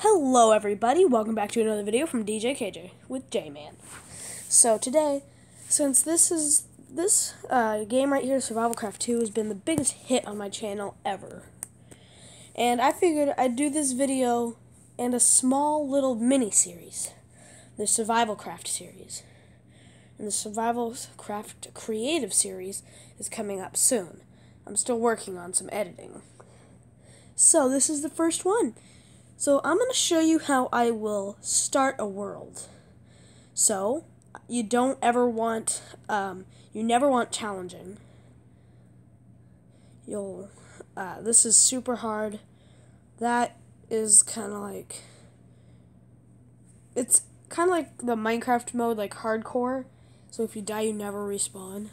Hello everybody, welcome back to another video from DJ KJ with J-Man. So today, since this is, this uh, game right here, Survival Craft 2, has been the biggest hit on my channel ever. And I figured I'd do this video and a small little mini-series, the Survival Craft series. And the Survival Craft Creative series is coming up soon. I'm still working on some editing. So this is the first one. So I'm going to show you how I will start a world. So you don't ever want, um, you never want challenging. You'll, uh, this is super hard. That is kind of like, it's kind of like the Minecraft mode, like hardcore. So if you die, you never respawn.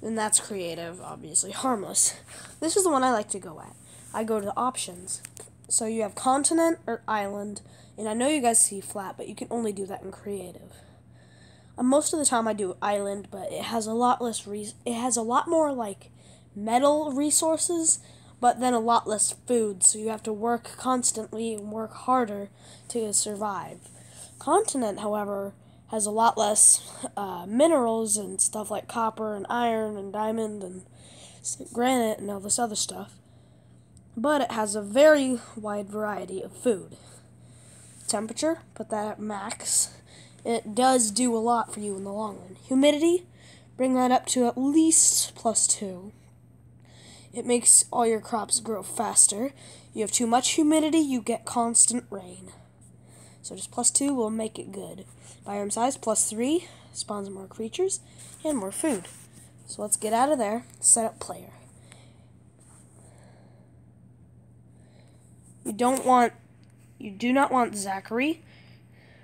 And that's creative, obviously. Harmless. This is the one I like to go at. I go to the options so you have continent or island, and I know you guys see flat, but you can only do that in creative. Uh, most of the time I do island, but it has a lot less re- it has a lot more like metal resources, but then a lot less food, so you have to work constantly and work harder to survive. Continent, however, has a lot less uh, minerals and stuff like copper and iron and diamond and granite and all this other stuff but it has a very wide variety of food. Temperature, put that at max. It does do a lot for you in the long run. Humidity, bring that up to at least plus two. It makes all your crops grow faster. You have too much humidity, you get constant rain. So just plus two will make it good. Biome size plus three, spawns more creatures, and more food. So let's get out of there, set up player. You don't want, you do not want Zachary,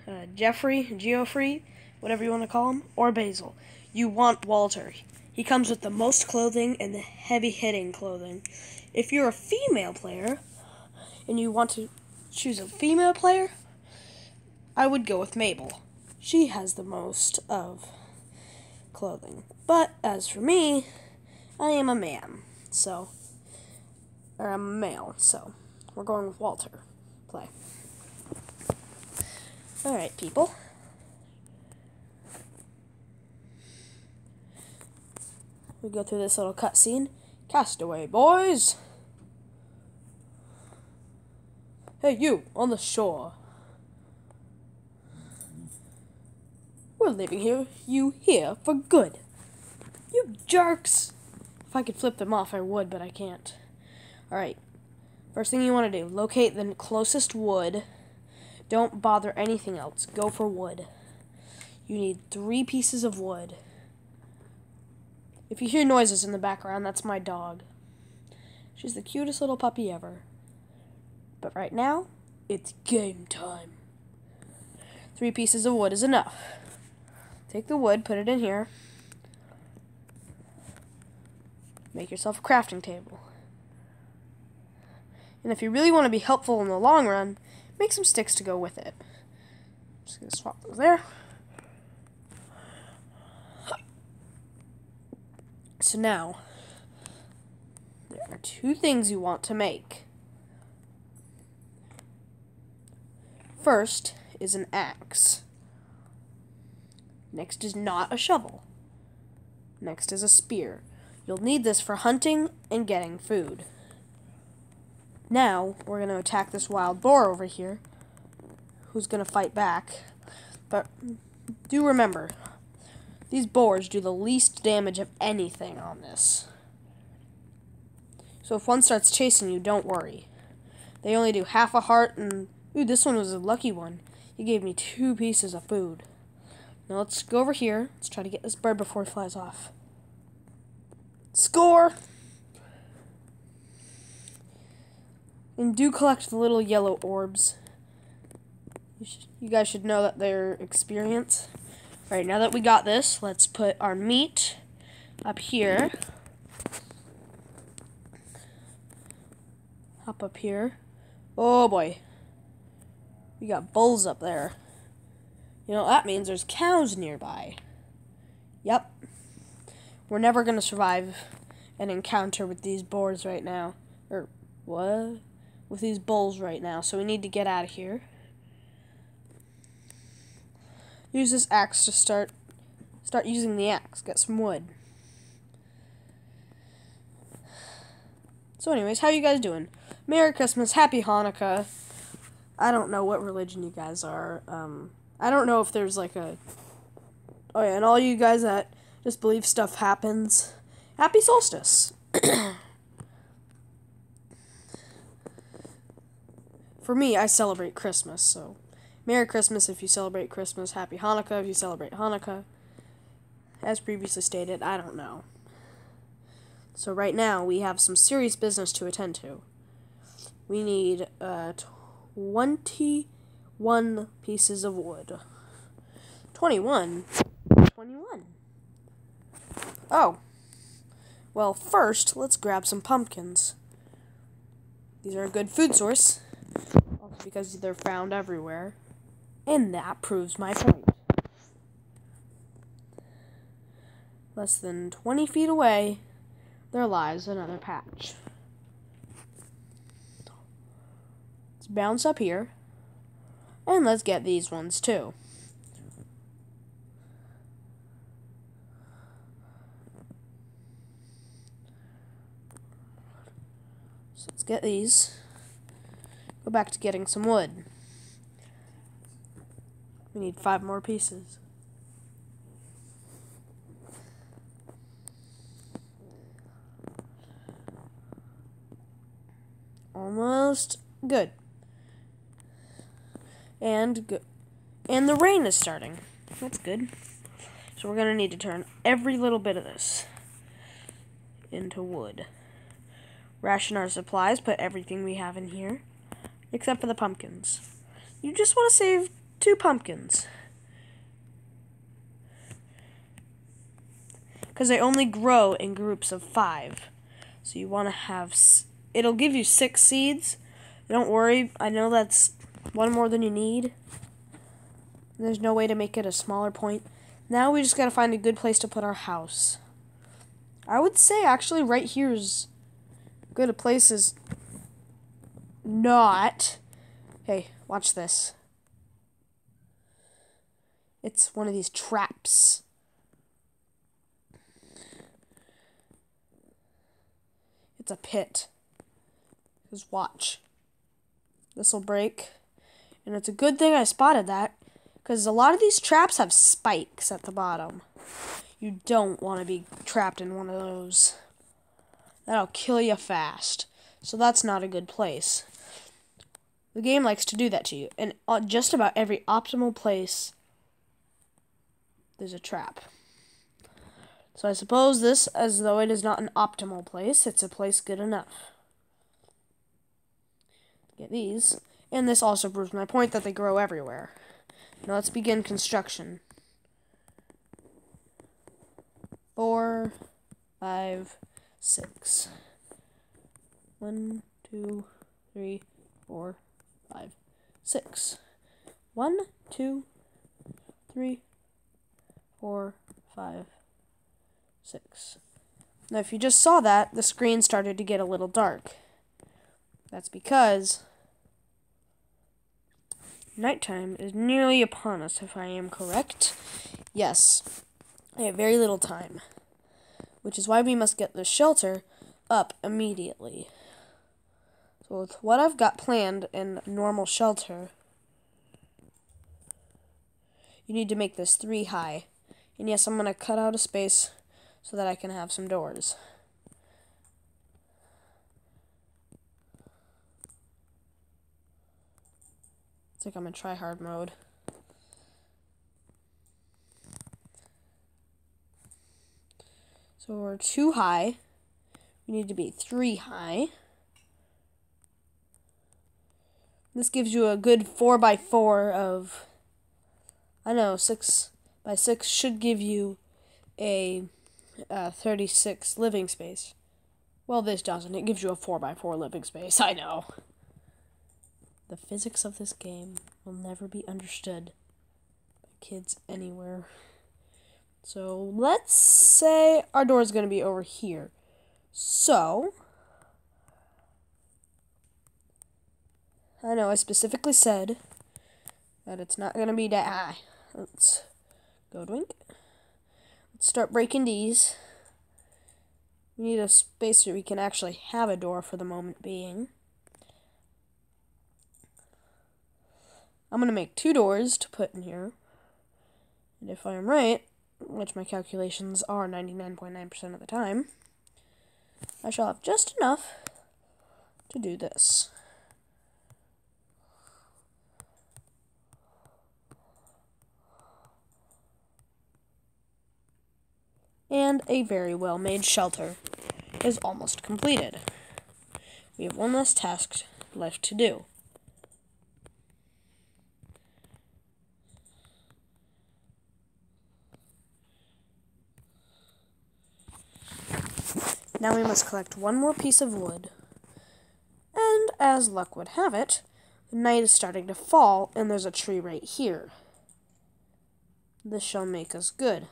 uh, Jeffrey, Geoffrey, whatever you want to call him, or Basil. You want Walter. He comes with the most clothing and the heavy hitting clothing. If you're a female player and you want to choose a female player, I would go with Mabel. She has the most of clothing. But as for me, I am a man, so, or a male, so. We're going with Walter. Play. Alright, people. We go through this little cutscene. Castaway, boys! Hey, you, on the shore. We're leaving here, you here for good. You jerks! If I could flip them off, I would, but I can't. Alright, First thing you want to do, locate the closest wood. Don't bother anything else. Go for wood. You need three pieces of wood. If you hear noises in the background, that's my dog. She's the cutest little puppy ever. But right now, it's game time. Three pieces of wood is enough. Take the wood, put it in here. Make yourself a crafting table. And if you really want to be helpful in the long run, make some sticks to go with it. Just gonna swap those there. So now, there are two things you want to make. First is an axe. Next is not a shovel. Next is a spear. You'll need this for hunting and getting food. Now, we're going to attack this wild boar over here, who's going to fight back. But do remember, these boars do the least damage of anything on this. So if one starts chasing you, don't worry. They only do half a heart, and ooh, this one was a lucky one. He gave me two pieces of food. Now let's go over here. Let's try to get this bird before he flies off. Score! And do collect the little yellow orbs. You, you guys should know that they're experience. Alright, now that we got this, let's put our meat up here. Hop up here. Oh boy. We got bulls up there. You know, that means there's cows nearby. Yep. We're never going to survive an encounter with these boars right now. Or, what? With these bulls right now, so we need to get out of here. Use this axe to start start using the axe. Get some wood. So anyways, how you guys doing? Merry Christmas, Happy Hanukkah. I don't know what religion you guys are. Um, I don't know if there's like a. Oh yeah, and all you guys that just believe stuff happens. Happy solstice. For me, I celebrate Christmas, so Merry Christmas if you celebrate Christmas. Happy Hanukkah if you celebrate Hanukkah. As previously stated, I don't know. So right now we have some serious business to attend to. We need uh, 21 pieces of wood. 21? 21. Oh. Well, first, let's grab some pumpkins. These are a good food source, because they're found everywhere. And that proves my point. Less than 20 feet away, there lies another patch. Let's bounce up here. And let's get these ones too. So let's get these. Back to getting some wood. We need five more pieces. Almost good. And good. And the rain is starting. That's good. So we're going to need to turn every little bit of this into wood. Ration our supplies, put everything we have in here, except for the pumpkins. You just want to save two pumpkins. Because they only grow in groups of five. So you want to have. It'll give you six seeds. Don't worry, I know that's one more than you need. There's no way to make it a smaller point. Now we just gotta find a good place to put our house. I would say actually right here is good a place is not. Hey, watch this. It's one of these traps. It's a pit. Just watch. This will break. And it's a good thing I spotted that. Because a lot of these traps have spikes at the bottom. You don't want to be trapped in one of those. That'll kill you fast. So that's not a good place. The game likes to do that to you. And on just about every optimal place there's a trap. So I suppose this, as though it is not an optimal place, it's a place good enough. Get these. And this also proves my point that they grow everywhere. Now let's begin construction. Four, five, six. One, two, three, four, five, six. One, two, three, four, five, six. Now, if you just saw that, the screen started to get a little dark. That's because nighttime is nearly upon us, if I am correct. Yes, I have very little time, which is why we must get the shelter up immediately. With what I've got planned in normal shelter, you need to make this three high. And yes, I'm going to cut out a space so that I can have some doors. It's like I'm in try-hard mode. So we're two high. We need to be three high. This gives you a good 4 by 4 of, I know, 6 by 6 should give you a uh, 36 living space. Well, this doesn't. It gives you a 4 by 4 living space. I know. The physics of this game will never be understood by kids anywhere. So, let's say our door is going to be over here. So, I know I specifically said that it's not going to be that high. Let's go drink. Let's start breaking these. We need a space where we can actually have a door for the moment being. I'm going to make two doors to put in here. And if I am right, which my calculations are 99.9% of the time, I shall have just enough to do this. And a very well made shelter is almost completed. We have one less task left to do. Now we must collect one more piece of wood. And as luck would have it, the night is starting to fall, and there's a tree right here. This shall make us good.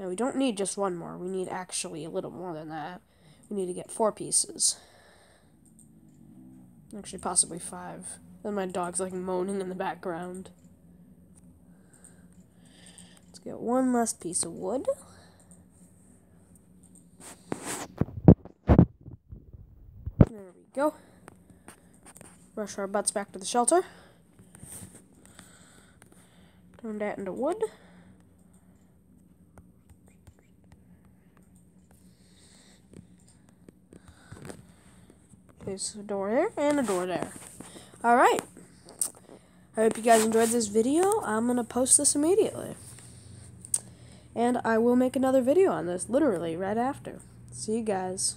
Now we don't need just one more, we need actually a little more than that. We need to get four pieces. Actually, possibly five. Then my dog's like moaning in the background. Let's get one last piece of wood. There we go. Rush our butts back to the shelter. Turn that into wood. There's a door there and a door there. Alright. I hope you guys enjoyed this video. I'm going to post this immediately. And I will make another video on this, literally, right after. See you guys.